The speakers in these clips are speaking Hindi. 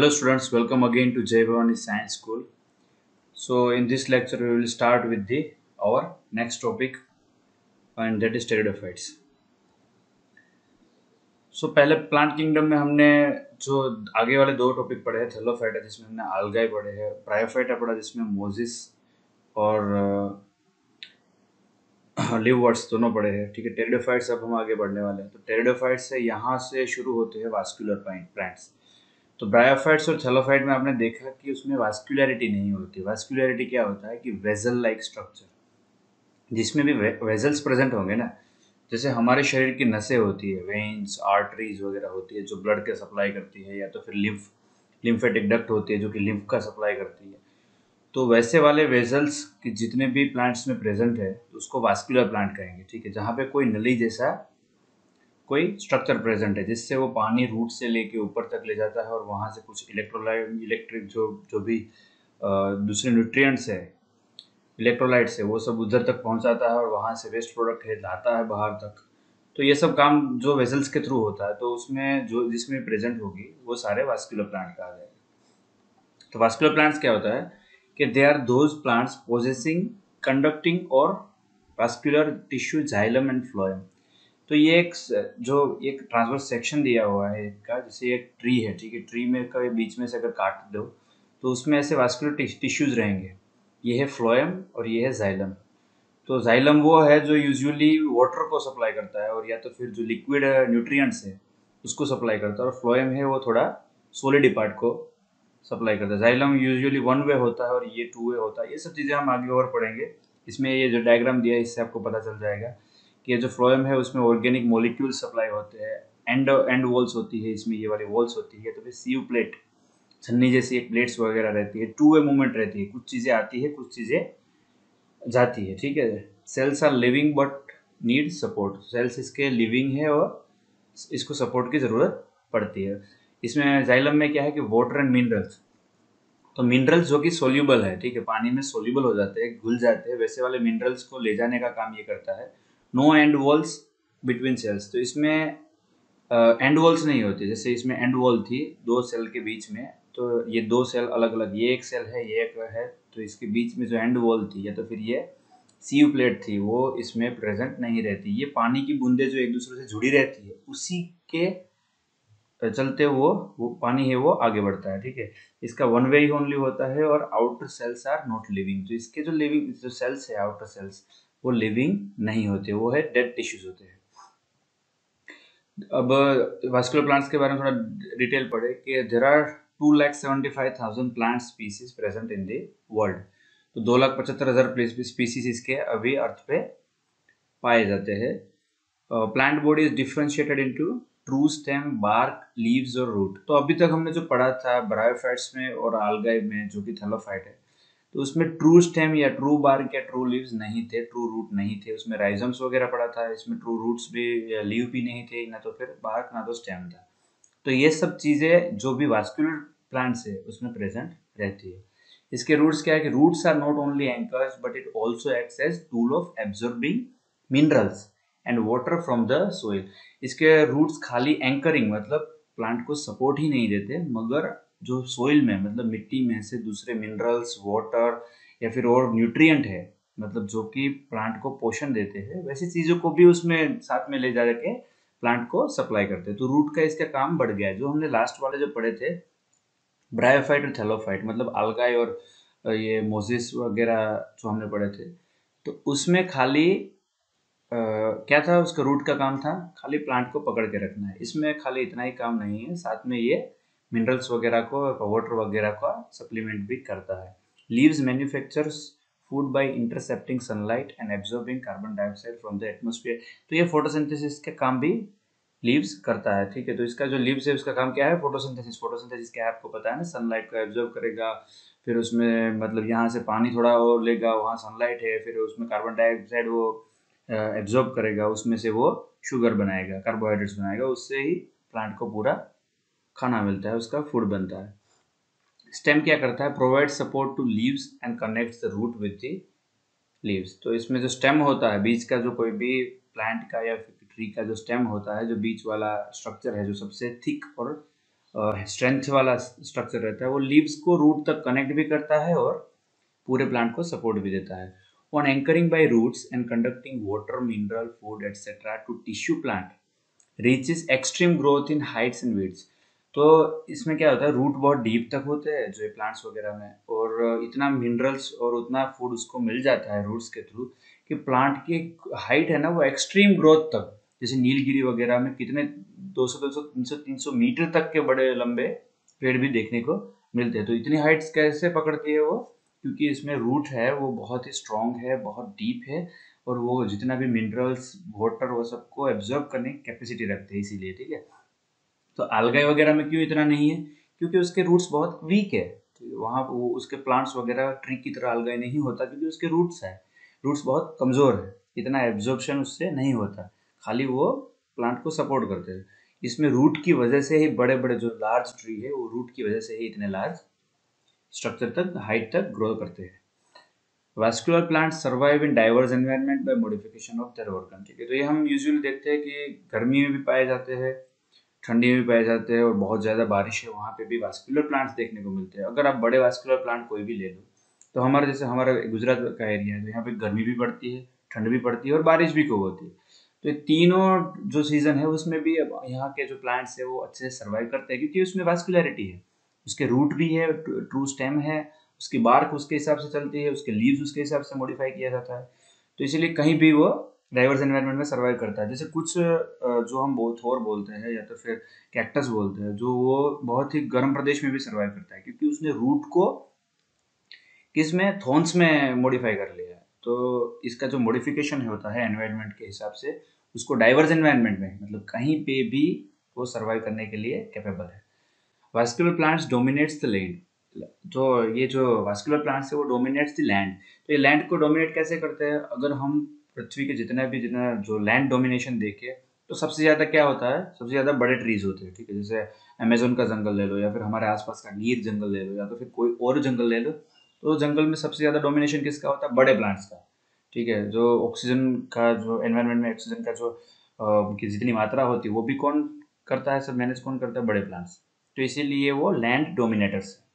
Hello students, welcome again to Jai Bhavani Science School. So in this lecture we will start with the our next topic and that is pteridophytes. so, पहले प्लांट किंगडम में हमने जो आगे वाले दो टॉपिक पढ़े हैं थेलोफाइटा जिसमें हमने आलगाई पढ़े हैं प्रायोफाइटा पढ़ा जिसमें मोजिस और लिवर्स दोनों पढ़े हैं ठीक है टेरिडोफाइट्स अब हम आगे बढ़ने वाले हैं तो टेरिडोफाइट्स से यहाँ से शुरू होते हैं वास्कुलर प्लांट्स तो ब्रायोफाइट्स और थेलोफाइट में आपने देखा कि उसमें वास्कुलरिटी नहीं होती। वास्कुलरिटी क्या होता है कि वेजल लाइक स्ट्रक्चर जिसमें भी वेजल्स प्रेजेंट होंगे ना, जैसे हमारे शरीर की नसें होती है वेन्स आर्टरीज वगैरह होती है, जो ब्लड का सप्लाई करती है, या तो फिर लिम्फ लिम्फेटिक डक्ट होती है, जो कि लिम्फ का सप्लाई करती है। तो वैसे वाले वेजल्स के जितने भी प्लांट्स में प्रेजेंट है, उसको वास्कुलर प्लांट कहेंगे, ठीक है? जहाँ पे कोई नली जैसा कोई स्ट्रक्चर प्रेजेंट है, जिससे वो पानी रूट से लेके ऊपर तक ले जाता है और वहाँ से कुछ इलेक्ट्रोलाइट इलेक्ट्रिक जो जो भी दूसरे न्यूट्रिएंट्स है इलेक्ट्रोलाइट्स है, वो सब उधर तक पहुँचाता है और वहाँ से वेस्ट प्रोडक्ट है, लाता है बाहर तक। तो ये सब काम जो वेजल्स के थ्रू होता है तो उसमें जो, जिसमें प्रेजेंट होगी, वो सारे वास्कुलर प्लांट कहा जाएगा। तो वास्कुलर प्लांट्स क्या होता है कि they are those plants possessing conducting और vascular tissue xylem and phloem तो ये एक जो एक ट्रांसवर्स सेक्शन दिया हुआ है इसका जैसे एक ट्री है, ठीक है? ट्री में कभी बीच में से अगर काट दो तो उसमें ऐसे वास्कुलर टिश्यूज रहेंगे। ये है फ्लोएम और ये है जाइलम तो जाइलम वो है जो यूजुअली वाटर को सप्लाई करता है और या तो फिर जो लिक्विड न्यूट्रिएंट्स है, उसको सप्लाई करता है। और फ्लोएम है वो थोड़ा सोलिड पार्ट को सप्लाई करता है। जाइलम यूजुअली वन वे होता है और ये टू वे होता है। ये सब चीज़ें हम आगे और पढ़ेंगे। इसमें ये जो डायग्राम दिया है, इससे आपको पता चल जाएगा। कि जो फ्लोएम है उसमें ऑर्गेनिक मोलिक्यूल सप्लाई होते हैं, एंड एंड वॉल्स होती है इसमें, ये वाली वॉल्स होती है तो फिर सीयू प्लेट, छन्नी जैसी एक प्लेट्स वगैरह रहती है, टू वे मूवमेंट रहती है, कुछ चीज़ें आती है, कुछ चीज़ें जाती है, ठीक है? Cells are living but need support, cells इसके लिविंग है और इसको सपोर्ट की ज़रूरत पड़ती है। इसमें जाइलम में क्या है कि वाटर एंड मिनरल्स तो मिनरल्स जो कि सोल्यूबल है, ठीक है, पानी में सोल्यूबल हो जाते हैं, घुल जाते हैं, वैसे वाले मिनरल्स को ले जाने का काम ये करता है। No end walls between cells तो इसमें एंड वॉल्स नहीं होती। जैसे इसमें एंड वॉल थी, दो सेल के बीच में तो ये दो सेल अलग अलग ये एक सेल है, ये एक है तो इसके बीच में जो एंड वॉल थी, या तो फिर ये सी प्लेट थी, वो इसमें प्रेजेंट नहीं रहती। ये पानी की बूंदे जो एक दूसरे से जुड़ी रहती है, उसी के चलते वो वो पानी है, वो आगे बढ़ता है, ठीक है? इसका वन वे ही ओनली होता है और outer cells are not living तो इसके जो लिविंग जो सेल्स है आउटर सेल्स वो लिविंग नहीं होते, वो है डेड टिश्यूज होते हैं। अब वास्कुलर प्लांट्स के बारे में थोड़ा डिटेल पढ़े कि there are two lakh seventy five thousand plant species present in the world तो दो लाख पचहत्तर हज़ार स्पीसीज इसके अभी अर्थ पे पाए जाते हैं। Plant body is differentiated into true stem bark leaves और रूट तो अभी तक हमने जो पढ़ा था ब्रायोफाइट्स में और आलगाई में, जो कि थेलोफाइट है तो उसमें ट्रू स्टेम या ट्रू बार्क या ट्रू लीव्स नहीं थे ट्रू रूट नहीं थे। उसमें राइजम्स वगैरह पड़ा था, इसमें ट्रू रूट्स भी लीव भी नहीं थे, ना तो फिर बार्क ना तो स्टेम था। तो ये सब चीज़ें जो भी वास्कुलर प्लांट्स है, उसमें प्रेजेंट रहती है। इसके रूट्स क्या है कि roots are not only anchors but it also act as tool of absorbing minerals and water from the soil इसके रूट्स खाली एंकरिंग मतलब प्लांट को सपोर्ट ही नहीं देते, मगर जो सोइल में मतलब मिट्टी में से दूसरे मिनरल्स वाटर या फिर और न्यूट्रिएंट है मतलब जो कि प्लांट को पोषण देते हैं वैसी चीज़ों को भी उसमें साथ में ले जा के प्लांट को सप्लाई करते हैं। तो रूट का इसका काम बढ़ गया है। जो हमने लास्ट वाले जो पढ़े थे ब्रायोफाइट और थेलोफाइट मतलब अलगाई और ये मोजिस वगैरह जो हमने पढ़े थे तो उसमें खाली आ, क्या था उसका रूट का काम था? खाली प्लांट को पकड़ के रखना है। इसमें खाली इतना ही काम नहीं है। साथ में ये मिनरल्स वगैरह को वाटर वगैरह का सप्लीमेंट भी करता है। Leaves manufactures food by intercepting sunlight and absorbing carbon dioxide from the atmosphere तो ये फोटोसिंथेसिस के काम भी लीव्स करता है, ठीक है? तो इसका जो लीव्स है, उसका काम क्या है? फोटोसिंथेसिस फोटोसिंथेसिस क्या है आपको पता है ना? सनलाइट को एब्जॉर्ब करेगा, फिर उसमें मतलब यहाँ से पानी थोड़ा और लेगा, वहाँ सनलाइट है, फिर उसमें कार्बन डाइऑक्साइड वो एब्जॉर्ब करेगा, उसमें से वो शुगर बनाएगा कार्बोहाइड्रेट्स बनाएगा, उससे ही प्लांट को पूरा खाना मिलता है, उसका फ़ूड बनता है। स्टेम क्या करता है? Provide support to leaves and connect the root with the leaves तो इसमें जो स्टेम होता है बीच का जो कोई भी प्लांट का या ट्री का जो स्टेम होता है, जो बीच वाला स्ट्रक्चर है, जो सबसे थिक और स्ट्रेंथ वाला स्ट्रक्चर रहता है, वो लीव्स को रूट तक कनेक्ट भी करता है और पूरे प्लांट को सपोर्ट भी देता है। On anchoring by roots and conducting water mineral food etcetera to tissue plant reaches extreme growth in heights and widths तो इसमें क्या होता है रूट बहुत डीप तक होते हैं जो प्लांट्स वगैरह में, और इतना मिनरल्स और उतना फ़ूड उसको मिल जाता है रूट्स के थ्रू कि प्लांट की हाइट है ना, वो एक्सट्रीम ग्रोथ तक। जैसे नीलगिरी वगैरह में कितने 200 200 300 300 मीटर तक के बड़े लंबे पेड़ भी देखने को मिलते हैं। तो इतनी हाइट्स कैसे पकड़ती है वो? क्योंकि इसमें रूट है, वो बहुत ही स्ट्रांग है, बहुत डीप है, और वो जितना भी मिनरल्स वाटर वो सबको एब्जॉर्ब करने की कैपेसिटी रखते हैं इसीलिए, ठीक है? तो आलगाई वगैरह में क्यों इतना नहीं है? क्योंकि उसके रूट्स बहुत वीक है। वहाँ वो उसके प्लांट्स वगैरह ट्री की तरह अलगाई नहीं होता क्योंकि उसके रूट्स है। रूट्स बहुत कमज़ोर है। इतना एब्जॉर्प्शन उससे नहीं होता। खाली वो प्लांट को सपोर्ट करते हैं। इसमें रूट की वजह से ही बड़े बड़े जो लार्ज ट्री है, वो रूट की वजह से ही इतने लार्ज स्ट्रक्चर तक हाइट तक ग्रो करते हैं। Vascular plant survive in diverse environment by modification of their organ ठीक है तो ये हम यूजुअली देखते हैं कि गर्मी में भी पाए जाते हैं। ठंडी में भी पाए जाते हैं और बहुत ज़्यादा बारिश है, वहाँ पे भी वास्कुलर प्लांट्स देखने को मिलते हैं। अगर आप बड़े वास्कुलर प्लांट कोई भी ले लो तो हमारे जैसे हमारा गुजरात का एरिया है तो यहाँ पे गर्मी भी पड़ती है, ठंड भी पड़ती है और बारिश भी खूब होती है। तो ये तीनों जो सीज़न है, उसमें भी अब यहाँ के जो प्लांट्स है, वो अच्छे से सर्वाइव करते हैं, क्योंकि उसमें वास्कुलरिटी है। उसके रूट भी है ट्रू स्टेम है, उसकी बार्क उसके हिसाब से चलती है, उसके लीव्स उसके हिसाब से मॉडिफाई किया जाता है। तो इसीलिए कहीं भी वो डाइवर्स एनवायरनमेंट में सर्वाइव करता है। जैसे कुछ जो हम थोर बोलते हैं या तो फिर कैक्टस बोलते हैं, जो वो बहुत ही गर्म प्रदेश में भी सर्वाइव करता है, क्योंकि उसने रूट को किसमें? थॉन्स में मॉडिफाई कर लिया है। तो इसका जो मॉडिफिकेशन होता है एनवायरनमेंट के हिसाब से, उसको डाइवर्स एनवायरनमेंट में मतलब कहीं पे भी वो सर्वाइव करने के लिए कैपेबल है। Vascular plants dominates the land तो ये जो वास्कुलर प्लांट्स है, वो डोमिनेट्स द लैंड तो ये लैंड को डोमिनेट कैसे करते हैं? अगर हम पृथ्वी के जितना भी, जितना जो लैंड डोमिनेशन देखे तो सबसे ज़्यादा क्या होता है? सबसे ज़्यादा बड़े ट्रीज होते हैं, ठीक है? जैसे अमेजोन का जंगल ले लो, या फिर हमारे आसपास का गिर जंगल ले लो, या तो फिर कोई और जंगल ले लो तो जंगल में सबसे ज़्यादा डोमिनेशन किसका होता है? बड़े प्लांट्स का, ठीक है? जो ऑक्सीजन का, जो एनवायरनमेंट में ऑक्सीजन का जो की जितनी मात्रा होती है, वो भी कौन करता है? सब मैनेज कौन करता है? बड़े प्लांट्स तो इसीलिए वो लैंड डोमिनेटर्स है।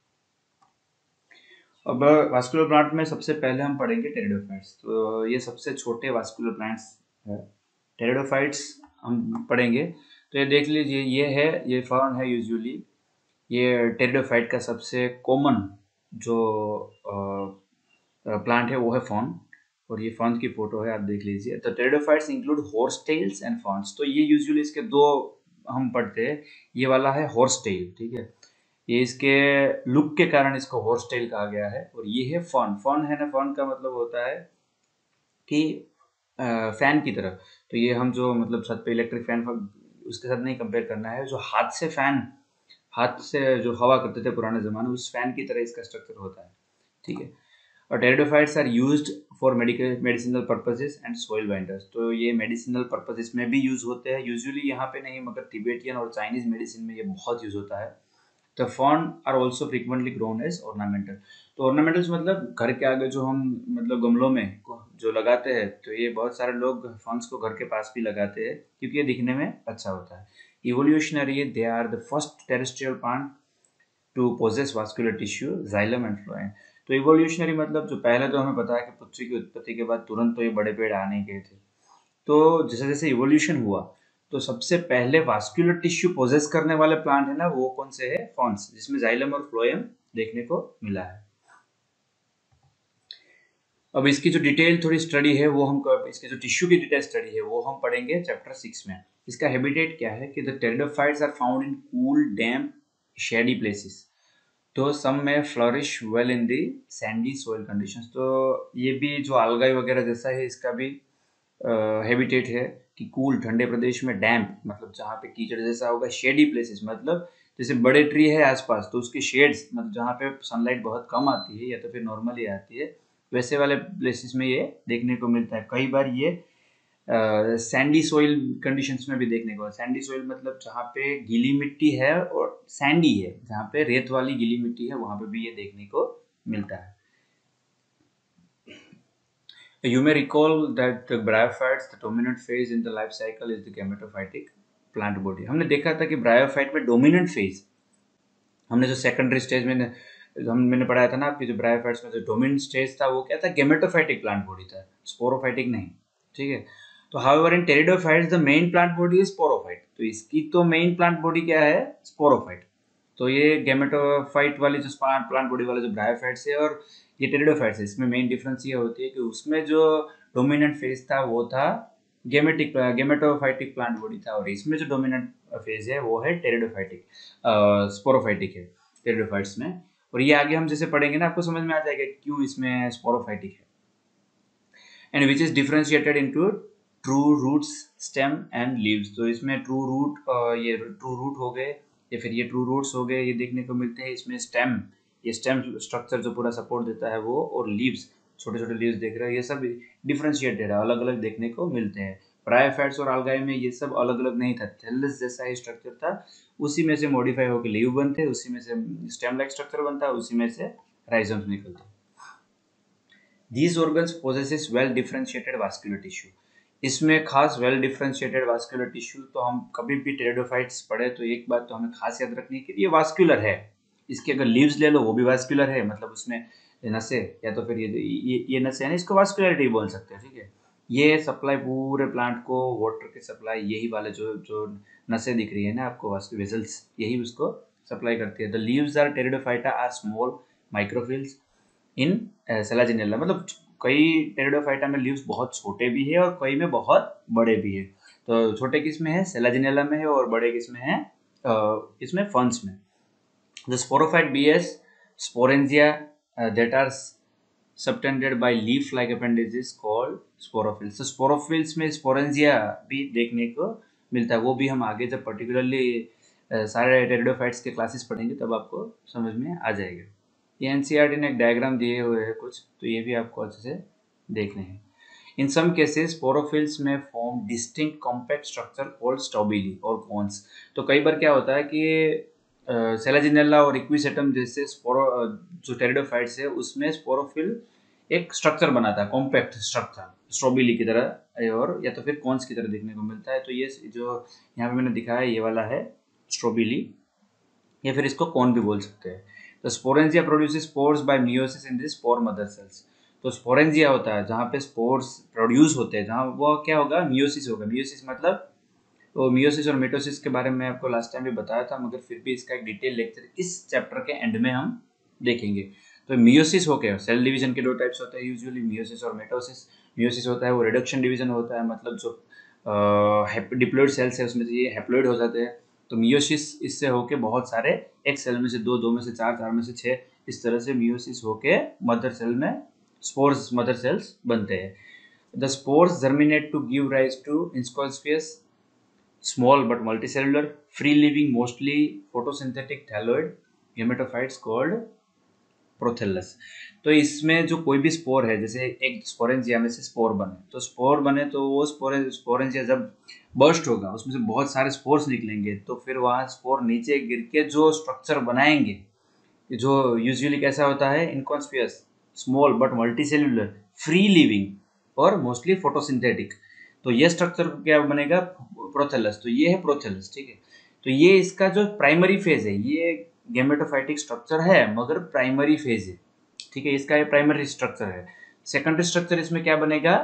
अब वास्कुलर प्लांट में सबसे पहले हम पढ़ेंगे टेरिडोफाइट्स तो ये सबसे छोटे वास्कुलर प्लांट्स है। टेरिडोफाइट्स हम पढ़ेंगे। तो ये देख लीजिए, ये है, ये फर्न है यूजुअली ये टेरिडोफाइट का सबसे कॉमन जो प्लांट है, वो है फॉन और ये फॉन्स की फ़ोटो है, आप देख लीजिए। तो pteridophytes include horsetails and ferns तो ये यूजुअली इसके दो हम पढ़ते हैं। ये वाला है हॉर्स टेल ठीक है? ये इसके लुक के कारण इसको हॉर्स टेल कहा गया है और ये है फॉन फॉन है ना? फॉन का मतलब होता है कि फ़ैन की तरह। तो ये हम जो मतलब छत पे इलेक्ट्रिक फ़ैन उसके साथ नहीं कंपेयर करना है। जो हाथ से फ़ैन हाथ से जो हवा करते थे पुराने ज़माने, उस फ़ैन की तरह इसका स्ट्रक्चर होता है। ठीक है? और pteridophytes are use for medical medicinal purposes and soil binders तो ये मेडिसिनल पर्पजेस में भी यूज़ होते हैं। यूजुअली यहाँ पे नहीं, मगर तिबेटियन और चाइनीज़ मेडिसिन में ये बहुत यूज़ होता है। The fern are also frequently grown as ornamental तो ऑर्नामेंटल्स मतलब घर के आगे जो हम मतलब गमलों में जो लगाते हैं तो ये बहुत सारे लोग फॉन्स को घर के पास भी लगाते हैं, क्योंकि ये दिखने में अच्छा होता है। Evolutionary they are the first terrestrial plant to possess vascular tissue xylem and phloem तो इवोल्यूशनरी मतलब जो पहले तो हमें पता है कि पृथ्वी की उत्पत्ति के बाद तुरंत तो ये बड़े पेड़ आने गए थे। तो जैसे जैसे इवोल्यूशन हुआ तो सबसे पहले वास्कुलर टिश्यू पोजेस करने वाले प्लांट है ना, वो कौन से है? फॉन्स जिसमें जाइलम और फ्लोएम देखने को मिला है। अब इसकी जो डिटेल थोड़ी स्टडी है, वो हम इसके जो टिश्यू की डिटेल स्टडी है, वो हम पढ़ेंगे चैप्टर सिक्स में। इसका हैबिटेट क्या है? कि the pteridophytes are found in cool damp shady places तो some may flourish well in the sandy soil conditions तो ये भी जो आलगाई वगैरह जैसा है, इसका भी हैबिटेट है। कि कूल ठंडे प्रदेश में डैम्प मतलब जहाँ पे कीचड़ जैसा होगा शेडी प्लेसेस मतलब जैसे बड़े ट्री है आसपास तो उसके शेड्स मतलब जहाँ पे सनलाइट बहुत कम आती है या तो फिर नॉर्मली आती है, वैसे वाले प्लेसेस में ये देखने को मिलता है। कई बार ये सैंडी सोइल कंडीशंस में भी देखने को सैंडी सोइल मतलब जहाँ पे गीली मिट्टी है और सैंडी है, जहाँ पे रेत वाली गीली मिट्टी है, वहाँ पे भी ये देखने को मिलता है। You may recall that the bryophytes, the dominant phase in the life cycle is the gametophytic plant body. हमने देखा था कि ब्रायोफाइट में डोमिनेंट फ़ेज़ हमने जो सेकेंडरी स्टेज में हम मैंने पढ़ाया था ना आपकी जो ब्रायोफाइट्स में जो डोमिन स्टेज था वो क्या था? गेमेटोफाइटिक प्लांट बॉडी था स्पोरोफाइटिक नहीं ठीक है? तो how in pteridophytes the main plant body is sporophyte तो इसकी तो मेन प्लांट बॉडी क्या है? स्पोरोफाइट तो ये गेमेटोफाइट वाली जो प्लांट बॉडी वाले जो ब्रायोफाइट्स है और ये टेरिडोफाइट्स है। इसमें मेन डिफरेंस ये होती है कि उसमें जो डोमिनेंट फ़ेज़ था, वो था गेमेटिक गेमेटोफाइटिक प्लांट बॉडी था और इसमें जो डोमिनेंट फ़ेज़ है, वो है टेरिडोफाइटिक स्पोरोफाइटिक है टेरिडोफाइट्स में। और ये आगे हम जैसे पढ़ेंगे ना, आपको समझ में आ जाएगा क्यों इसमें स्पोरोफाइटिक है। And which is differentiated into true roots stem and leaves तो इसमें ट्रू रूट ये ट्रू रूट हो गए, या फिर ये ट्रू रूट्स हो गए, ये देखने को मिलते हैं। इसमें स्टेम ये स्टेम स्ट्रक्चर जो पूरा सपोर्ट देता है वो और लीव्स छोटे छोटे लीव्स देख रहे हो, ये सब डिफ्रेंशिएटेड है अलग अलग देखने को मिलते हैं। प्रायफैट्स और आलगाई में ये सब अलग अलग नहीं था। थेलस जैसा ही स्ट्रक्चर था, उसी में से मॉडिफाई होकर लीव बनते, उसी में से स्टेम लाइक स्ट्रक्चर बनता है उसी में से राइजम्स निकलते। These organs possesses well differentiated vascular tissue इसमें खास वेल डिफ्रेंशिएटेड वास्कुलर टिश्यू तो हम कभी भी टेरेडोफाइट्स पढ़े तो एक बात तो हमें खास याद रखनी है कि ये वास्कुलर है। इसके अगर लीव्स ले लो वो भी वास्कुलर है मतलब उसमें नशे या तो फिर ये ये, ये है ना इसको वास्कुलरिटी बोल सकते हैं ठीक है? ये सप्लाई पूरे प्लांट को वाटर के सप्लाई यही वाले जो जो नशे दिख रही है ना आपको वेजल्स यही उसको सप्लाई करती है। The leaves are pteridophyta are small microphylls in Selaginella मतलब कई टेरिडोफाइटा में लीव्स बहुत छोटे भी है और कई में बहुत बड़े भी है। तो छोटे किसमें है? सेलाजिनेला में है और बड़े किसमें है? इसमें फंस में। The sporophyte bears sporangia that are subtended by leaf like appendages called sporophylls. So sporophylls में स्पोरेंजिया भी देखने को मिलता है। वो भी हम आगे जब पर्टिकुलरली सारे टेरिडोफाइट्स के क्लासेस पढ़ेंगे, तब आपको समझ में आ जाएगा। ये एन ने एक डायग्राम दिए हुए हैं कुछ तो ये भी आपको अच्छे से देखने हैं। इन सम केसेस स्पोरोफिल्स में form distinct compact structure called strobili और कॉन्स तो कई बार क्या होता है कि सेलाजिनेला और इक्विसेटम जैसे स्पोरो जो टेरिडोफाइट्स है, उसमें स्पोरोफिल एक स्ट्रक्चर बनाता है कॉम्पैक्ट स्ट्रक्चर स्ट्रॉबिली की तरह और, या तो फिर कॉन्स की तरह देखने को मिलता है। तो ये जो यहाँ पे मैंने दिखाया है ये वाला है, स्ट्रॉबिली, या फिर इसको कॉन भी बोल सकते हैं। तो sporangia produce spores by meiosis in this spore mother cells तो स्पोरेंजिया होता है जहाँ पे स्पोर्स प्रोड्यूस होते हैं, जहाँ वो क्या होगा मियोसिस होगा। मियोसिस मतलब तो मियोसिस और मिटोसिस के बारे में आपको लास्ट टाइम भी बताया था, मगर फिर भी इसका एक डिटेल लेक्चर इस चैप्टर के एंड में हम देखेंगे। तो मियोसिस हो क्या सेल डिवीज़न के दो टाइप्स होते हैं यूजुअली मियोसिस और मेटोसिस मियोसिस होता है, वो रिडक्शन डिवीज़न होता है मतलब जो डिप्लोइड सेल्स है, उसमें से ये हेप्लोइड हो जाते हैं। तो मियोसिस इससे होके बहुत सारे एक सेल में से दो दो में से चार चार में से छः इस तरह से मियोसिस होके मदर सेल में स्पोर्स मदर सेल्स बनते हैं। The spores germinate to give rise to inconspicuous small but multicellular, free living, mostly photosynthetic thalloid gametophytes called prothallus तो इसमें जो कोई भी स्पोर है जैसे एक स्पोरेंजिया में से स्पोर बने तो स्पोर बने तो वो स्पोर स्पोरेंजिया जब बर्स्ट होगा उसमें से बहुत सारे स्पोर्स निकलेंगे तो फिर वहाँ स्पोर नीचे गिर के जो स्ट्रक्चर बनाएँगे जो यूजुअली कैसा होता है inconspicuous small but multicellular free living और मोस्टली फोटोसिंथेटिक तो ये स्ट्रक्चर क्या बनेगा? प्रोथेलस तो ये है प्रोथेलस ठीक है? तो ये इसका जो प्राइमरी फ़ेज़ है, ये गेमेटोफाइटिक स्ट्रक्चर है, मगर प्राइमरी फ़ेज़ है, ठीक है? इसका ये प्राइमरी स्ट्रक्चर है। सेकेंडरी स्ट्रक्चर इसमें क्या बनेगा?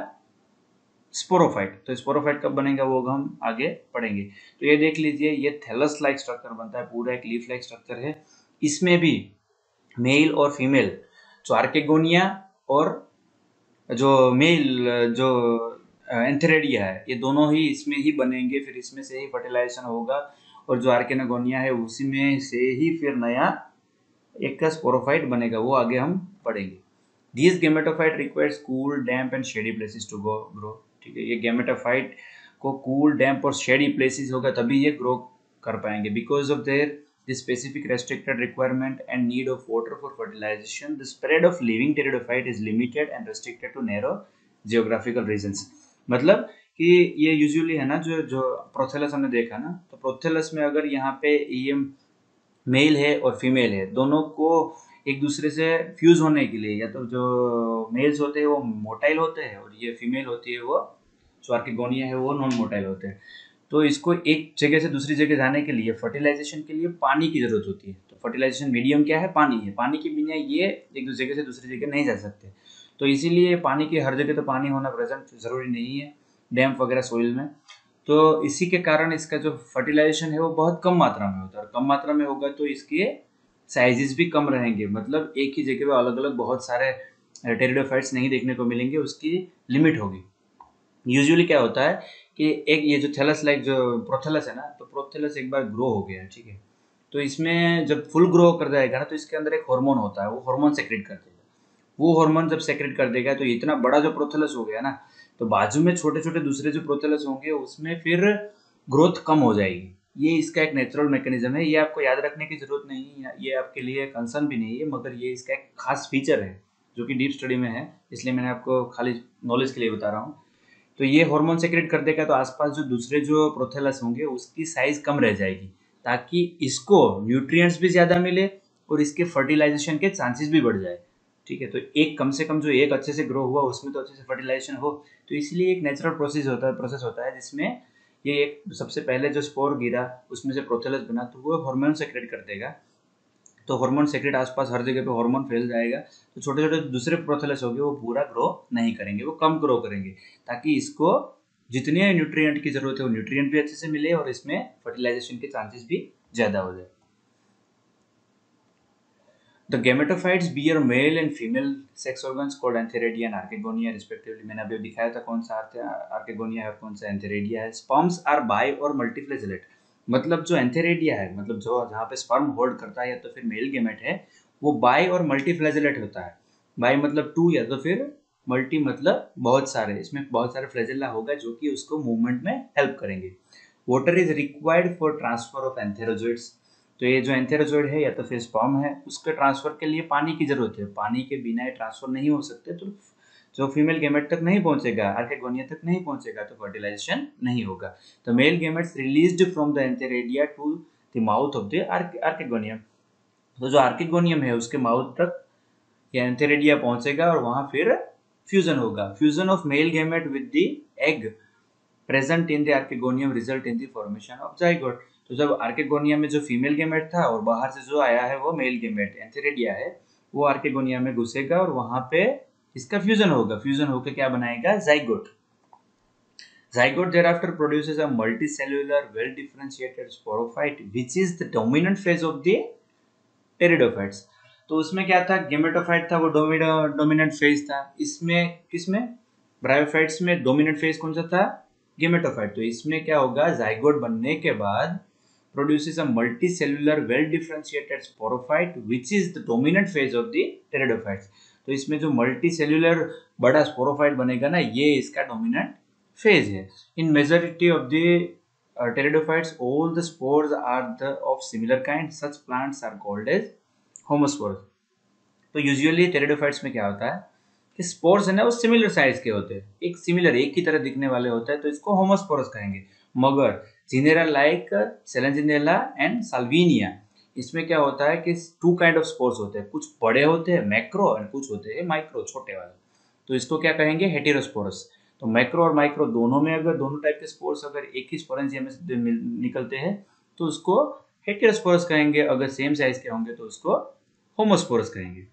स्पोरोफाइट तो स्पोरोफाइट कब बनेगा वो हम आगे पढ़ेंगे। तो ये देख लीजिए, ये थैलस लाइक स्ट्रक्चर बनता है, पूरा एक लीफ लाइक स्ट्रक्चर है। इसमें भी मेल और फीमेल जो आर्केगोनिया और जो मेल जो एंथेरेडिया है। ये दोनों ही इसमें ही बनेंगे, फिर इसमें से ही फर्टिलाइजेशन होगा और जो आर्केनागोनिया है, उसी में से ही फिर नया एक स्पोरोफाइट बनेगा, वो आगे हम पढ़ेंगे। This gametophyte requires cool damp and shady places to go grow ठीक है, ये गेमेटोफाइट को कूल डैम्प और शेडी प्लेसेस होगा, तभी ये ग्रो कर पाएँगे। Because of their the specific restricted requirement and need of water for fertilization, the spread of living pteridophyte is limited and restricted to narrow geographical regions मतलब कि ये यूजुअली है ना जो जो प्रोथेलस हमने देखा ना तो प्रोथेलस में अगर यहाँ पे ये मेल है और फीमेल है, दोनों को एक दूसरे से फ्यूज होने के लिए, या तो जो मेल्स होते हैं वो मोटाइल होते हैं और ये फीमेल होती है वो जो आर्किगोनिया है, वो नॉन मोटाइल होते हैं। तो इसको एक जगह से दूसरी जगह जाने के लिए फर्टिलाइजेशन के लिए पानी की ज़रूरत होती है। तो फर्टिलाइजेशन मीडियम क्या है? पानी है। पानी के बिना ये एक दूसरे जगह से दूसरी जगह नहीं जा सकते। तो इसीलिए पानी की हर जगह तो पानी होना प्रेजेंट ज़रूरी नहीं है डैम वगैरह सोइल में। तो इसी के कारण इसका जो फर्टिलाइजेशन है वो बहुत कम मात्रा में होता है। और कम मात्रा में होगा तो इसके साइजेस भी कम रहेंगे। मतलब एक ही जगह पे अलग अलग बहुत सारे टेरिडोफाइट्स नहीं देखने को मिलेंगे, उसकी लिमिट होगी। यूजुअली क्या होता है कि एक ये जो थैलस लाइक जो प्रोथेलस है ना तो प्रोथेलस एक बार ग्रो हो गया, ठीक है। तो इसमें जब फुल ग्रो कर जाएगा ना तो इसके अंदर एक हार्मोन होता है, वो हार्मोन सेक्रेट करते देगा वो हार्मोन जब सेक्रेट कर देगा तो इतना बड़ा जो प्रोथेलस हो गया ना तो बाजू में छोटे छोटे दूसरे जो प्रोथेलस होंगे, उसमें फिर ग्रोथ कम हो जाएगी। ये इसका एक नेचुरल मैकेनिज्म है। ये आपको याद रखने की ज़रूरत नहीं है। ये आपके लिए कंसर्न भी नहीं है, मगर ये इसका एक खास फीचर है, जो कि डीप स्टडी में है। इसलिए मैंने आपको खाली नॉलेज के लिए बता रहा हूँ। तो ये हार्मोन सेक्रेट कर देगा तो आसपास जो दूसरे जो प्रोथेलस होंगे, उसकी साइज़ कम रह जाएगी, ताकि इसको न्यूट्रिएंट्स भी ज़्यादा मिले और इसके फर्टिलाइजेशन के चांसेस भी बढ़ जाए। ठीक है तो एक कम से कम जो एक अच्छे से ग्रो हुआ, उसमें तो अच्छे से फर्टिलाइजेशन हो तो इसलिए एक नेचुरल प्रोसेस होता है प्रोसेस होता है, जिसमें ये एक सबसे पहले जो स्पोर गिरा, उसमें से प्रोथेलस बना तो वो हार्मोन सेक्रेट कर देगा। तो हार्मोन सेक्रेट आसपास हर जगह पे हार्मोन फैल जाएगा तो छोटे छोटे दूसरे प्रोथेलस होंगे, वो पूरा ग्रो नहीं करेंगे, वो कम ग्रो करेंगे, ताकि इसको जितने न्यूट्रिएंट की ज़रूरत है, वो न्यूट्रिएंट भी अच्छे से मिले और इसमें फर्टिलाइजेशन के चांसेस भी ज़्यादा हो जाए। The gametophytes bear male and female sex organs, called antheridia and archegonia respectively. मैंने अभी दिखाया था कौन सा आर्केगोनिया है, कौन सा एंथेरेडिया है। स्पर्म्स आर बाय और मल्टीफ्लेजिलेट मतलब जो एंथेरेडिया है मतलब जो जहाँ पे स्पर्म होल्ड करता है या तो फिर मेल गेमेट है, वो बाय और मल्टीफ्लेजिलेट होता है। बाय मतलब टू या तो फिर मल्टी मतलब बहुत सारे। इसमें बहुत सारे फ्लेजिला होगा जो कि उसको मूवमेंट में हेल्प करेंगे। Water is required for transfer of antherozoids तो ये जो एंथेरोजोइड है, या तो फिर स्पर्म है, उसके ट्रांसफ़र के लिए पानी की ज़रूरत है। पानी के बिना ये ट्रांसफ़र नहीं हो सकते तो जो फीमेल गेमेट तक नहीं पहुंचेगा आर्केगोनिया तक नहीं पहुंचेगा तो फर्टिलाइजेशन नहीं होगा। तो male gametes released from the antheridia to the mouth of the archegonium तो जो आर्केगोनियम है, उसके माउथ तक ये एंथेरेडिया पहुंचेगा और वहाँ फिर फ्यूजन होगा। Fusion of male gamete with the egg present in the archegonium result in the formation of zygote तो जब आर्केगोनिया में जो फीमेल गेमेट था और बाहर से जो आया है वो मेल गेमेट एंथेरेडिया है, वो आर्केगोनिया में घुसेगा और वहाँ पे इसका फ्यूजन होगा। फ्यूजन होकर क्या बनाएगा? Zygote zygote thereafter produces a multicellular well differentiated sporophyte, which is the dominant phase of the pteridophytes. तो उसमें क्या था? गेमेटोफाइट था, वो डोमिनेंट फ़ेज़ था। इसमें किसमें? ब्रायोफाइट्स में डोमिनेंट फ़ेज़ कौन सा था? गेमेटोफाइट तो इसमें क्या होगा? जाइगोट बनने के बाद produces a multicellular well differentiated sporophyte which is the dominant phase of the pteridophytes तो इसमें जो मल्टी सेल्यूलर बड़ा स्पोरोफाइट बनेगा ना ये इसका डोमिनेंट फ़ेज़ है in majority of the pteridophytes all the spores are the of similar kind such plants are called as homospores तो यूजुअली टेरिडोफाइट्स में क्या होता है कि स्पोर्स है ना वो सिमिलर साइज़ के होते हैं एक सिमिलर एक ही तरह दिखने वाले होते हैं तो इसको होमोस्पोरस कहेंगे मगर genera like Selaginella and Salvinia इसमें क्या होता है कि टू काइंड ऑफ़ स्पोर्स होते हैं। कुछ बड़े होते हैं मैक्रो एंड कुछ होते हैं माइक्रो छोटे वाले। तो इसको क्या कहेंगे? हेटेरोस्पोरस तो मैक्रो और माइक्रो दोनों में अगर, दोनों टाइप के स्पोर्स अगर एक ही स्पोरेंजिया में निकलते हैं तो उसको हेटेरोस्पोरस कहेंगे। अगर सेम साइज़ के होंगे तो उसको होमोस्पोरस कहेंगे।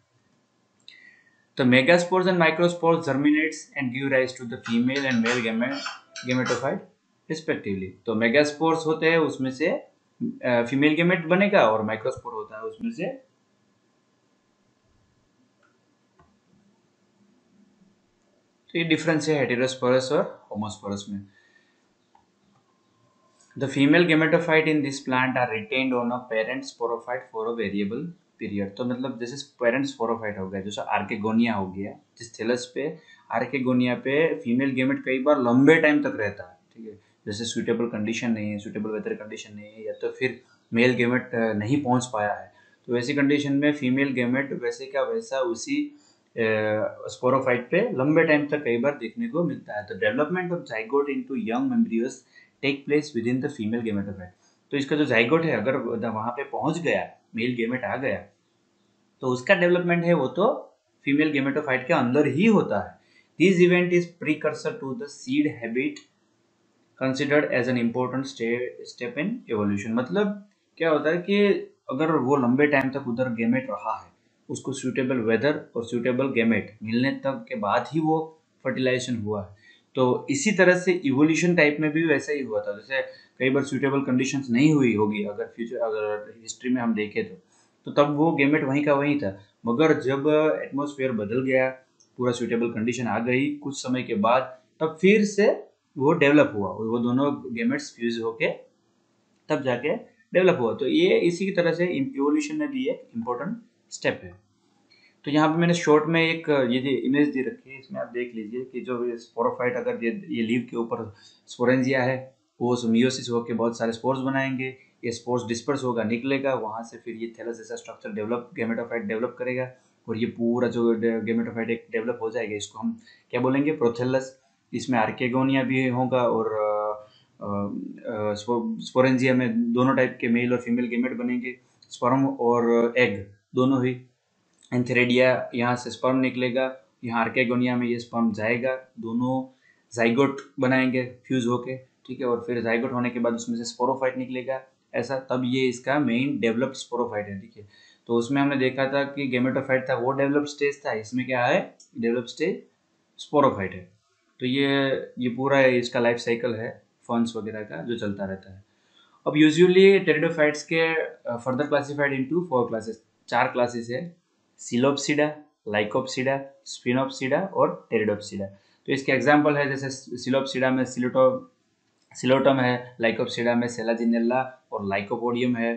तो megaspores and microspores germinates and give rise to the female and male gametophyte respectively तो मेगास्पोर्स होते हैं, उसमें से फीमेल गेमेट बनेगा और माइक्रोस्पोर होता है, उसमें से तो ये डिफरेंस है हेटेरोस्पोरस और होमोस्पोरस में. The female gametophyte in this plant are retained on a parent sporophyte for a variable period तो मतलब जैसे पेरेंट स्पोरोफाइट हो गया जैसे आर्केगोनिया हो गया, जिस थेलस पे आर्केगोनिया पे फीमेल गेमेट कई बार लंबे टाइम तक रहता है, ठीक है? जैसे सुटेबल कंडीशन नहीं है सुटेबल वेदर कंडीशन नहीं है, या तो फिर मेल गेमेट नहीं पहुँच पाया है। तो वैसी कंडीशन में फीमेल गेमेट वैसे क्या वैसा उसी स्पोरोफाइट पे लंबे टाइम तक कई बार देखने को मिलता है। तो development of zygote into young embryos take place within the female gametophyte तो इसका जो जाइगोट है, अगर वहाँ पे पहुँच गया मेल गेमेट आ गया तो उसका डेवलपमेंट है वो तो फीमेल गेमेटोफाइट के अंदर ही होता है। This event is precursor to the seed habit considered as an important step in evolution मतलब क्या होता है कि अगर वो लंबे टाइम तक उधर गेमेट रहा है, उसको सूटेबल वेदर और सूटेबल गेमेट मिलने तक के बाद ही वो फर्टिलाइजेशन हुआ है। तो इसी तरह से इवोल्यूशन टाइप में भी वैसा ही हुआ था। जैसे कई बार सूटेबल कंडीशंस नहीं हुई होगी, अगर फ्यूचर अगर हिस्ट्री में हम देखें तो। तो तब वो गेमेट वहीं का वहीं था। मगर जब एटमोसफियर बदल गया, पूरा सूटेबल कंडीशन आ गई कुछ समय के बाद, तब फिर से वो डेवलप हुआ और वो दोनों गेमेट्स फ्यूज होके तब जाके डेवलप हुआ। तो ये इसी की तरह से इवोल्यूशन में भी एक इम्पोर्टेंट स्टेप है। तो यहाँ पे मैंने शॉर्ट में एक, ये जो इमेज दे रखी है, इसमें आप देख लीजिए कि जो स्पोरोफाइट अगर ये ये लीव के ऊपर स्पोरेंजिया है, वो मियोसिस होकर बहुत सारे स्पोर्स बनाएँगे, ये स्पोर्स डिस्पर्स होगा, निकलेगा, वहाँ से फिर ये थैलस जैसा स्ट्रक्चर डेवलप गेमेटोफाइट डेवलप करेगा, और ये पूरा जो गेमेटोफाइट एक डेवलप हो जाएगा, इसको हम क्या बोलेंगे? प्रोथेलस इसमें आर्केगोनिया भी होगा और स्पोरेंजिया में दोनों टाइप के मेल और फीमेल गेमेट बनेंगे स्पर्म और एग दोनों ही। एंथेरेडिया यहाँ से स्पर्म निकलेगा, यहाँ आर्केगोनिया में ये स्पर्म जाएगा, दोनों जाइगोट बनाएँगे फ्यूज होके, ठीक है, और फिर जाइगोट होने के बाद उसमें से स्पोरोफाइट निकलेगा, ऐसा, तब ये इसका मेन डेवलप्ड स्पोरोफाइट है, ठीक है। तो उसमें हमने देखा था कि गेमेटोफाइट था, वो डेवलप स्टेज था, इसमें क्या है? डेवलप स्टेज स्पोरोफाइट है। तो ये ये पूरा इसका लाइफ साइकिल है फंस वगैरह का, जो चलता रहता है। अब यूजुअली टेरिडोफाइट्स के further classified into four classes चार क्लासेस है सिलोपसीडा लाइकोपसीडा स्पिनोपसीडा और टेरिडोपसीडा तो इसके एग्ज़ाम्पल है, जैसे सिलोपसीडा में सिलोटो सिलोटम है लाइकोपसीडा में सेलाजिनेला और लाइकोपोडियम है।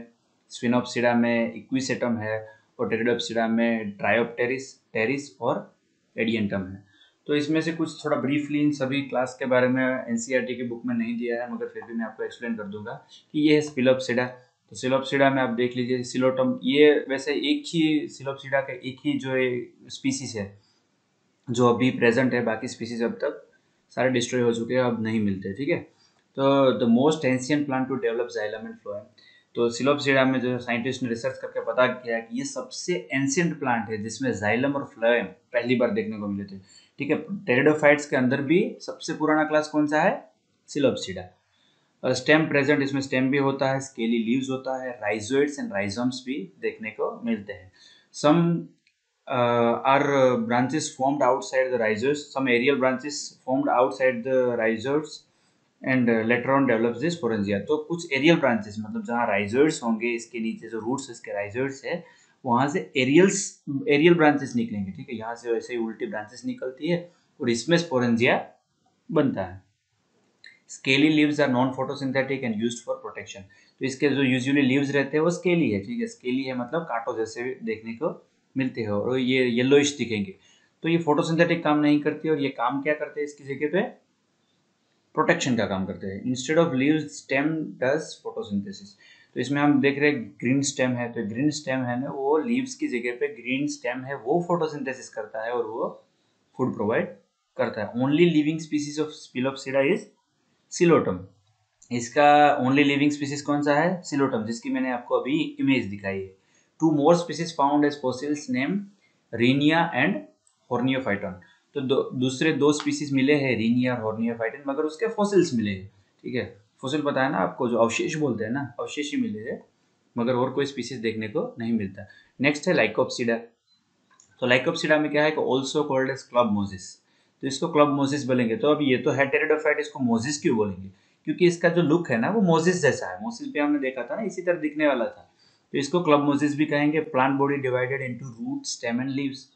स्पिनोपसीडा में इक्विसेटम है और टेरिडोपसीडा में ट्रायोपटेरिस टेरिस और एडियंटम है। तो इसमें से कुछ थोड़ा ब्रीफली इन सभी क्लास के बारे में एन e की बुक में नहीं दिया है, मगर फिर भी मैं आपको एक्सप्लेन कर दूँगा कि ये है स्पिलोपसीडा तो सिलोपसीडा में आप देख लीजिए सिलोटम ये वैसे एक ही सिलोपसीडा का एक ही जो स्पीसीज है, जो अभी प्रेजेंट है, बाकी स्पीसीज अब तक सारे डिस्ट्रॉय हो चुके हैं, अब नहीं मिलते, ठीक है? तो the most ancient plant to develop xylem and phloem तो सिलोपसीडा में जो साइंटिस्ट ने रिसर्च करके पता किया कि ये सबसे एंशियंट प्लांट है जिसमें जाइलम और फ्लोएम पहली बार देखने को मिले थे। ठीक है टेरिडोफाइट्स के अंदर भी सबसे पुराना क्लास कौन सा है? सिलोपसीडा स्टेम प्रेजेंट इसमें स्टेम भी होता है स्केली लीव्स होता है राइजोइड्स एंड राइजोम्स भी देखने को मिलते हैं। Some are branches formed outside the rhizoids some aerial branches formed outside the rhizoids and later on develop this sporangia तो कुछ एरियल ब्रांचेस मतलब जहाँ राइजोइड्स होंगे, इसके नीचे जो रूट्स इसके राइजोइड्स है वहाँ से एरियल्स एरियल ब्रांचेस निकलेंगे, ठीक है? यहाँ से वैसे ही उल्टी ब्रांचेस निकलती है और इसमें स्पोरेंजिया बनता है। Scaly leaves are non photosynthetic and used for protection तो इसके जो यूजुअली लीव्स रहते हैं, वो स्केली है, ठीक है? स्केली है मतलब कांटो जैसे भी देखने को मिलते हैं और ये येलोइश दिखेंगे। तो ये फोटोसिंथेटिक काम नहीं करती और ये काम क्या करते हैं? इसकी जगह पे प्रोटेक्शन का काम करते हैं। Instead of leaves stem does photosynthesis तो इसमें हम देख रहे हैं ग्रीन स्टेम है तो ग्रीन स्टेम है ना वो लीव्स की जगह पे ग्रीन स्टेम है वो फोटोसिंथेसिस करता है और वो फ़ूड प्रोवाइड करता है। Only living species of Psilopsida is Psilotum इसका ओनली लिविंग स्पीसीज कौन सा है? सिलोटम जिसकी मैंने आपको अभी इमेज दिखाई है। Two more species found as fossils name Rhynia and Horneophyton तो दो, दूसरे दो स्पीसीज मिले हैं रीनिया और हॉर्नियोफाइटन मगर उसके फोसिल्स मिले हैं ठीक है? फॉसिल है ना, आपको जो अवशेष बोलते हैं ना, अवशेष ही मिले हैं, मगर और कोई स्पीसीज देखने को नहीं मिलता। नेक्स्ट है लाइकोपसीडा तो लाइकोपसीडा में क्या है also called as club mosses तो इसको क्लब मोजिस बोलेंगे। तो अब ये तो है टेरिडोफाइट इसको मोजिस क्यों बोलेंगे? क्योंकि इसका जो लुक है ना, वो मोजिस जैसा है। मोजिस भी हमने देखा था ना, इसी तरह दिखने वाला था। तो इसको क्लब मोजिस भी कहेंगे। Plant body divided into root stem and leaves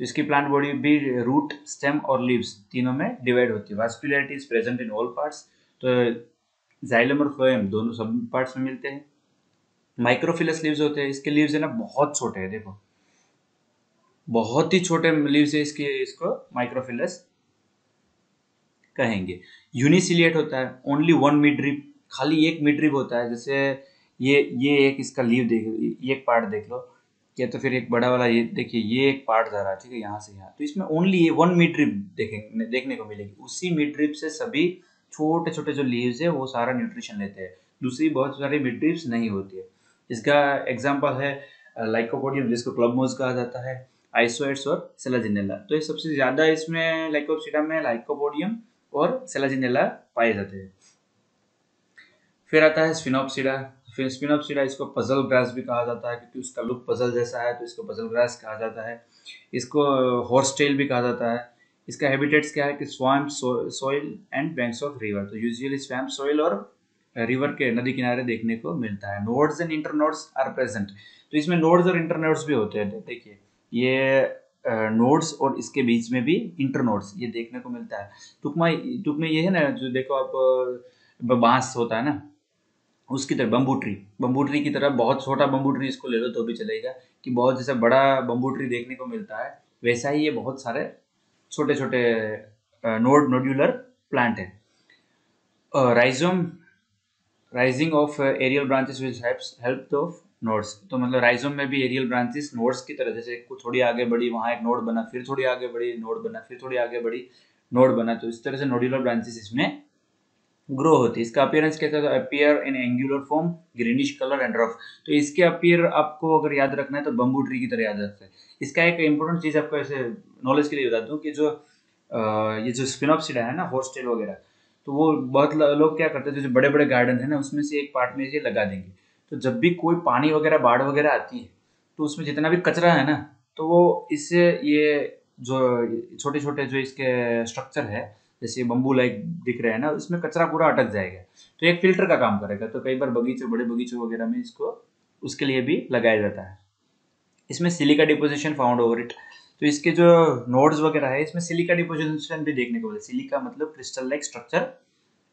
तो इसकी प्लांट बॉडी भी रूट स्टेम और लीव्स तीनों में डिवाइड होती है। Vascularity is present in all parts तो जाइलम और फ्लोएम दोनों सब पार्ट्स में मिलते हैं। माइक्रोफिलस लीव्स होते हैं, इसके लीव्स है ना, बहुत छोटे हैं, देखो। बहुत ही छोटे लीव्स है इसके, इसको माइक्रोफिलस कहेंगे। यूनिसिलिएट होता है ओनली वन मिड्रिप खाली एक मिड्रिप होता है, जैसे ये ये एक इसका लीव देख, ये एक पार्ट देख लो। या तो फिर एक बड़ा वाला, ये देखिए, ये एक पार्ट जा रहा है, ठीक है, यहाँ से यहाँ। तो इसमें ओनली ये वन मिड्रिप देखेंगे देखने को मिलेगी। उसी मिड्रिप से सभी छोटे छोटे जो लीव्स है, वो सारा न्यूट्रिशन लेते हैं। दूसरी बहुत सारी मिड नहीं होती है। इसका एग्ज़ाम्पल है लाइकोपोडियम जिसको क्लबमोज कहा जाता है आइसोइड्स और सेलाजिनेला तो ये सबसे ज़्यादा इसमें लाइकोपसीडा में लाइकोपोडियम और सेलाजिनेला पाए जाते हैं। फिर आता है स्फिनोपसीडा फिर स्पिनोप्सिडा इसको पजल ग्रास भी कहा जाता है, क्योंकि उसका लुक पजल जैसा है तो इसको पजल ग्रास कहा जाता है। इसको हॉर्स टेल भी कहा जाता है। इसका हैबिटेट्स क्या है कि swamp soil and banks of river तो यूजुअली स्वैम्प सोइल और रिवर के नदी किनारे देखने को मिलता है। Nodes and internodes are present तो इसमें नोड्स और इंटरनोड्स भी होते हैं। देखिए, ये नोड्स और इसके बीच में भी इंटरनोड्स ये देखने को मिलता है। टुकमा टुक में ये है ना, जो देखो आप बाँस होता है ना, उसकी तरह बम्बू ट्री बम्बू ट्री की तरह, बहुत छोटा बम्बू ट्री इसको ले लो तो भी चलेगा कि बहुत जैसे बड़ा बम्बू ट्री देखने को मिलता है, वैसा ही ये बहुत सारे छोटे छोटे नोड नोड्यूलर प्लांट है। Rhizome rising of aerial branches which help of nodes तो मतलब राइजोम में भी एरियल ब्रांचेस नोड्स की तरह जैसे कुछ थोड़ी आगे बढ़ी, वहाँ एक नोड बना, फिर थोड़ी आगे बढ़ी नोड बना, फिर थोड़ी आगे बढ़ी नोड बना तो इस तरह से नोड्यूलर ब्रांचेस इसमें ग्रो होती है। इसका अपियरेंस कैसा है appear in angular form greenish colour and rough तो इसके अपियर आपको अगर याद रखना है तो बम्बू ट्री की तरह याद रखते हैं। इसका एक इंपॉर्टेंट चीज़ आपको ऐसे नॉलेज के लिए बता दूँ कि जो आ, ये जो स्पिनॉप्सिडा है ना हॉस्टेल वगैरह तो वो बहुत लोग क्या करते हैं जो बड़े बड़े गार्डन है ना उसमें से एक पार्ट में ये लगा देंगे। तो जब भी कोई पानी वगैरह बाढ़ वगैरह आती है तो उसमें जितना भी कचरा है ना तो वो इससे ये जो छोटे छोटे जो इसके स्ट्रक्चर है जैसे बम्बू लाइक दिख रहे हैं ना, उसमें कचरा पूरा अटक जाएगा। तो एक फ़िल्टर का काम करेगा। तो कई बार बगीचे, बड़े बगीचों वगैरह में इसको, उसके लिए भी लगाया जाता है। इसमें silica deposition found over it तो इसके जो नोड्स वगैरह है, इसमें सिलिका डिपोजिशन भी देखने को मिलता है। सिलिका मतलब क्रिस्टल लाइक स्ट्रक्चर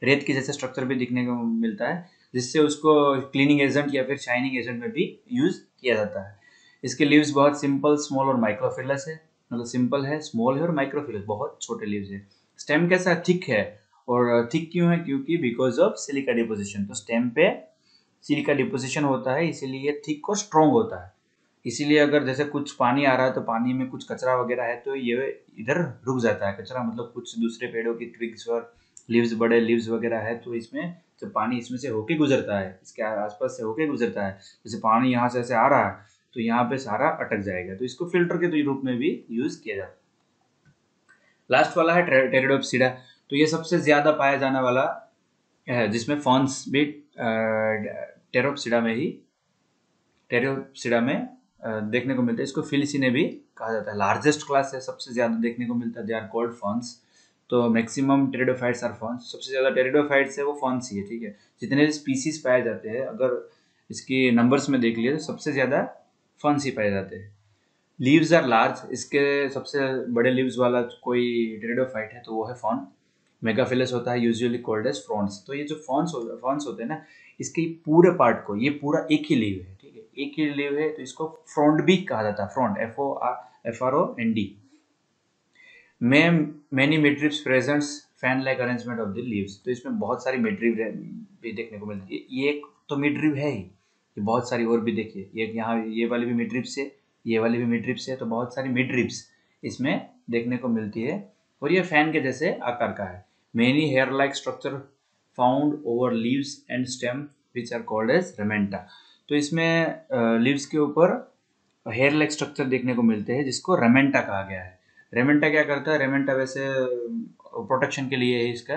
रेत के जैसे स्ट्रक्चर भी दिखने को मिलता है, जिससे उसको क्लीनिंग एजेंट या फिर शाइनिंग एजेंट में भी यूज़ किया जाता है। इसके लीव्स बहुत सिंपल स्मॉल और माइक्रोफिलस है। मतलब सिंपल है स्मॉल है और माइक्रोफिलस बहुत छोटे लीव्स है। स्टेम कैसा थिक है और थिक क्यों है? क्योंकि बिकॉज़ ऑफ़ सिलिका डिपोजिशन तो स्टेम पे सिलिका डिपोजिशन होता है, इसीलिए थिक और स्ट्रॉन्ग होता है। इसीलिए अगर जैसे कुछ पानी आ रहा है तो पानी में कुछ कचरा वगैरह है तो ये इधर रुक जाता है कचरा। मतलब कुछ दूसरे पेड़ों की ट्विग्स और लीव्स बड़े लीव्स वगैरह है तो इसमें जब पानी इसमें से होके गुजरता है, इसके आसपास से होके गुजरता है, जैसे पानी यहाँ से ऐसे आ रहा है तो यहाँ पे सारा अटक जाएगा। तो इसको फ़िल्टर के रूप में भी यूज़ किया जाता है। लास्ट वाला है टेरिडोप्सिडा तो ये सबसे ज़्यादा पाया जाने वाला है जिसमें फॉन्स भी टेरोप्सिडा में ही टेरोप्सिडा में देखने को मिलता है। इसको फिलिसिने भी कहा जाता है। लार्जेस्ट क्लास है, सबसे ज़्यादा देखने को मिलता है। दे आर कॉल्ड फॉन्स तो मैक्सिमम टेरिडोफाइट्स आर फॉन्स सबसे ज़्यादा टेरिडोफाइट्स है, वो फॉन्स ही है, ठीक है? जितने स्पीसीज पाए जाते हैं, अगर इसकी नंबर्स में देख लिए तो सबसे ज़्यादा फॉन्स ही पाए जाते हैं। लीव्स आर लार्ज इसके सबसे बड़े लीव्स वाला कोई टेरिडोफाइट है तो वो है फॉन मेगाफिलस होता है यूजुअली कोल्ड एज फ्रॉन्स तो ये जो फॉन्स हो फॉन्स होते हैं ना, इसके पूरे पार्ट को, ये पूरा एक ही लीव है, ठीक है? एक ही लीव है तो इसको फ्रॉन्ट भी कहा जाता है frond F O R F R O N D may many midribs presents fan like arrangement of the leaves तो इसमें बहुत सारी मिड्रिव भी देखने को मिलती है। ये एक तो मिड्रिव है ही। ये बहुत सारी और भी देखिए। ये यहाँ, ये वाली भी मिड्रिप्स है। ये वाली भी मिड रिप्स है तो बहुत सारी मिड रिप्स इसमें देखने को मिलती है। और ये फ़ैन के जैसे आकार का है। Many hair like structure found over leaves and stem which are called as ramenta तो इसमें लीव्स के ऊपर हेयर लाइक स्ट्रक्चर देखने को मिलते हैं, जिसको रेमेंटा कहा गया है। रेमेंटा क्या करता है? रेमेंटा वैसे प्रोटेक्शन के लिए इसका।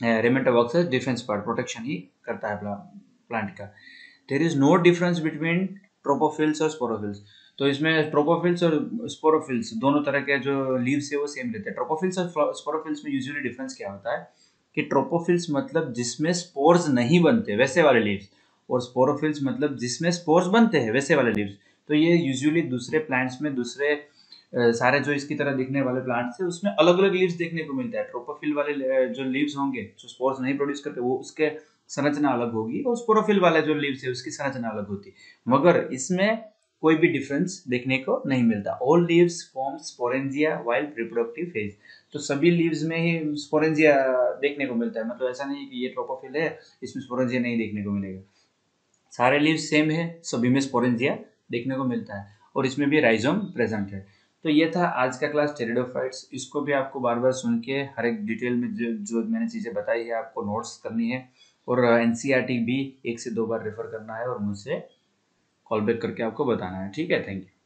Ramenta work defence part protection ही करता है प्लांट का। There is no difference between trophophylls और स्पोरोफिल्स तो इसमें ट्रोपोफिल्स और स्पोरोफिल्स दोनों तरह के जो लीव्स है वो सेम रहते हैं. ट्रोपोफिल्स और स्पोरोफिल्स में यूजुअली डिफरेंस क्या होता है? कि ट्रोपोफिल्स मतलब जिसमें स्पोर्स नहीं बनते, वैसे वाले लीव्स और स्पोरोफिल्स मतलब जिसमें स्पोर्स बनते हैं, वैसे वाले लीव्स तो ये यूजुअली दूसरे प्लांट्स में, दूसरे सारे जो इसकी तरह दिखने वाले प्लांट्स है, उसमें अलग अलग लीव्स देखने को मिलता है. ट्रोपोफिल वाले जो लीव्स होंगे, जो स्पोर्स नहीं प्रोड्यूस करते, वो उसके संरचना अलग होगी और स्पोरोफिल वाले जो लीव्स है उसकी संरचना अलग होती मगर इसमें कोई भी डिफरेंस देखने को नहीं मिलता। All leaves form sporangia while reproductive phase तो सभी लीव्स में ही स्पोरेंजिया देखने को मिलता है। मतलब ऐसा नहीं कि ये ट्रोपोफिल है, इसमें स्पोरेंजिया नहीं देखने को मिलेगा। सारे लीव्स सेम है, सभी में स्पोरेंजिया देखने को मिलता है। और इसमें भी राइजोम प्रेजेंट है। तो ये था आज का क्लास टेरिडोफाइट्स इसको भी आपको बार बार सुन के हर एक डिटेल में जो जो मैंने चीज़ें बताई है, आपको नोट्स करनी है। और एनसीआरटी भी एक से दो बार रेफर करना है और मुझसे कॉल बैक करके आपको बताना है। ठीक है? Thank you